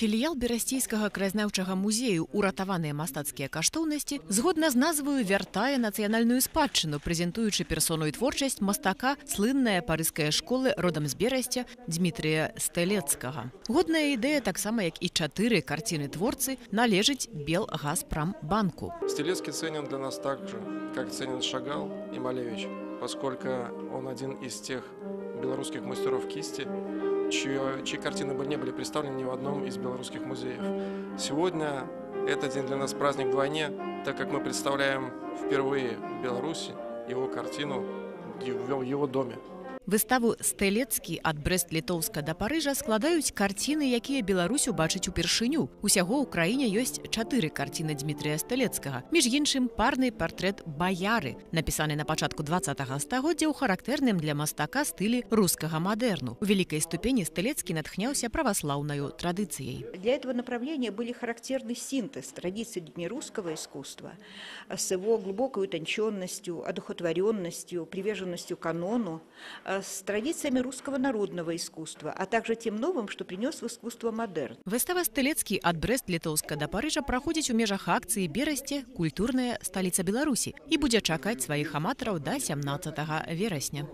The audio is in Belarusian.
Філіял берасцейскага краязнаўчага музею уратаваныя мастацкія каштоўнасці згодна з назваю вяртае нацыянальную спадчыну, прэзентуючы персону і творчасць мастака слынная парыская школы родам з берасця Дмітрыя Стэлецкага. Годная ідэя таксама як і чатыры карціны творцы належыць Белгазпрамбанку. Стелецкий ценен для нас так же, как ценен Шагал и Малевич, поскольку он один из тех белорусских мастеров кисти, чьи, чьи картины бы не были представлены ни в одном из белорусских музеев. Сегодня этот день для нас праздник вдвойне, так как мы представляем впервые в Беларуси его картину в его доме. Выставу стэлецкі ад брест-літоўска да парыжа складаюць карціны, якія Беларусь убачыць упершыню. Усяго ў краіне ёсць чатыры карціны Дмітрия стэлецкага. Між іншым парны партрэт баяры, напісаны на пачатку два стагоддзя ў характэрным для мастака стылі рускага мадэрну. У вялікай ступені стэлецкі натхняўся праваслаўнаю традыцыяй. Для этого направления были характерны синтез традиций древнерусского искусства с его глубокой утонченностью, одухотворенностью, приверженностью канону, с традициями русского народного искусства, а также тем новым, что принес в искусство модерн. Выстава стылецкі ад брест-літоўска да парыжа праходзіць у межах акцыі берасце культурная сталіца Беларусі і будзе чакаць сваіх аматараў да 17 верасня.